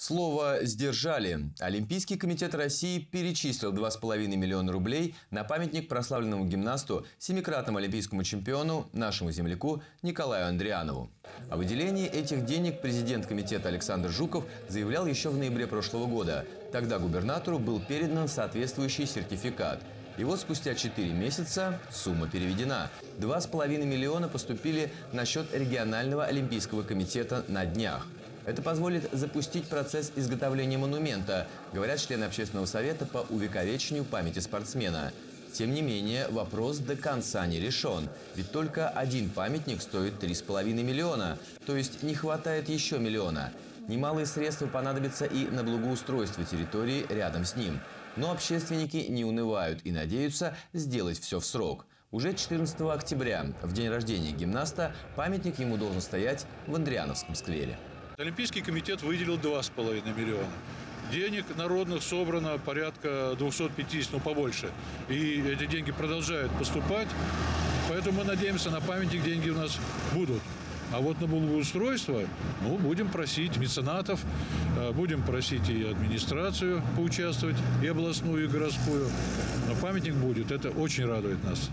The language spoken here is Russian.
Слово сдержали. Олимпийский комитет России перечислил 2,5 миллиона рублей на памятник прославленному гимнасту, семикратному олимпийскому чемпиону, нашему земляку Николаю Андрианову. О выделении этих денег президент комитета Александр Жуков заявлял еще в ноябре прошлого года. Тогда губернатору был передан соответствующий сертификат. И вот спустя 4 месяца сумма переведена. 2,5 миллиона поступили на счет регионального олимпийского комитета на днях. Это позволит запустить процесс изготовления монумента, говорят члены общественного совета по увековечению памяти спортсмена. Тем не менее, вопрос до конца не решен. Ведь только один памятник стоит 3,5 миллиона, то есть не хватает еще миллиона. Немалые средства понадобятся и на благоустройство территории рядом с ним. Но общественники не унывают и надеются сделать все в срок. Уже 14 октября, в день рождения гимнаста, памятник ему должен стоять в Андриановском сквере. Олимпийский комитет выделил 2,5 миллиона. Денег народных собрано порядка 250, ну побольше. И эти деньги продолжают поступать. Поэтому мы надеемся, на памятник деньги у нас будут. А вот на благоустройство, ну, будем просить меценатов, э, будем просить и администрацию поучаствовать, и областную, и городскую. Но памятник будет, это очень радует нас.